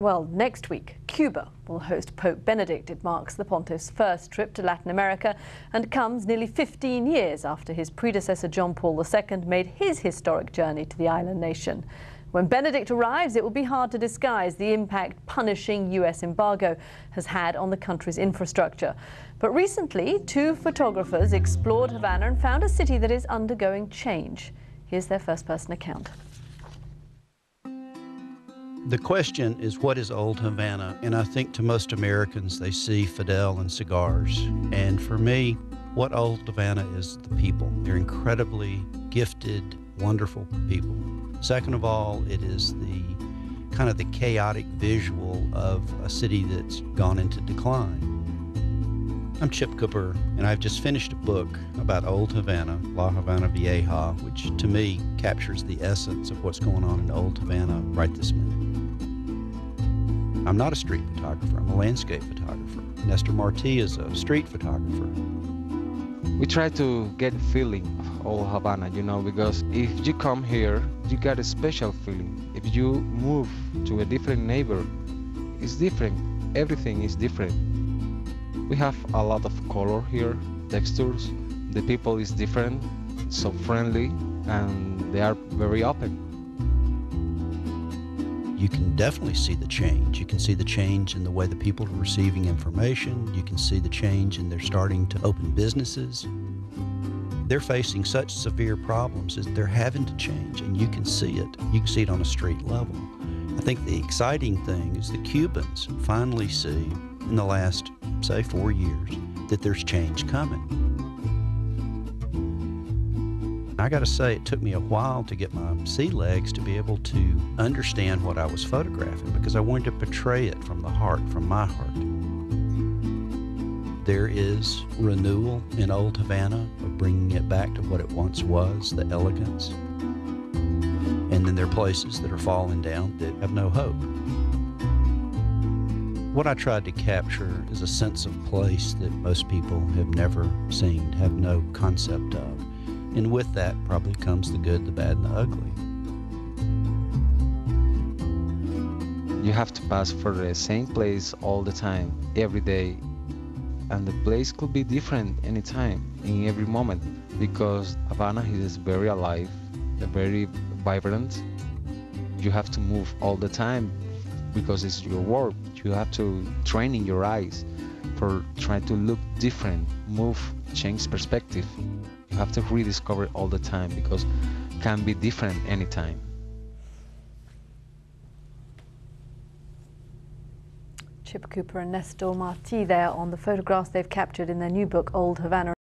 Well, next week, Cuba will host Pope Benedict. It marks the pontiff's first trip to Latin America and comes nearly 15 years after his predecessor John Paul II made his historic journey to the island nation. When Benedict arrives, it will be hard to disguise the impact punishing U.S. embargo has had on the country's infrastructure. But recently, two photographers explored Havana and found a city that is undergoing change. Here's their first person account. The question is, what is Old Havana? And I think to most Americans, they see Fidel and cigars. And for me, what Old Havana is the people. They're incredibly gifted, wonderful people. Second of all, it is the kind of the chaotic visual of a city that's gone into decline. I'm Chip Cooper, and I've just finished a book about Old Havana, La Havana Vieja, which to me captures the essence of what's going on in Old Havana right this minute. I'm not a street photographer, I'm a landscape photographer. Nestor Marti is a street photographer. We try to get a feeling of old Havana, you know, because if you come here, you get a special feeling. If you move to a different neighbor, it's different. Everything is different. We have a lot of color here, textures. The people is different, so friendly, and they are very open you can definitely see the change. You can see the change in the way the people are receiving information. You can see the change in they're starting to open businesses. They're facing such severe problems that they're having to change, and you can see it. You can see it on a street level. I think the exciting thing is the Cubans finally see in the last, say, four years that there's change coming. I got to say, it took me a while to get my sea legs to be able to understand what I was photographing because I wanted to portray it from the heart, from my heart. There is renewal in Old Havana of bringing it back to what it once was, the elegance. And then there are places that are falling down that have no hope. What I tried to capture is a sense of place that most people have never seen, have no concept of. And with that probably comes the good, the bad, and the ugly. You have to pass for the same place all the time, every day. And the place could be different anytime, in every moment, because Havana is very alive, very vibrant. You have to move all the time because it's your work. You have to train in your eyes for trying to look different, move, change perspective have to rediscover it all the time because it can be different anytime. Chip Cooper and Nestor Marti there on the photographs they've captured in their new book, Old Havana.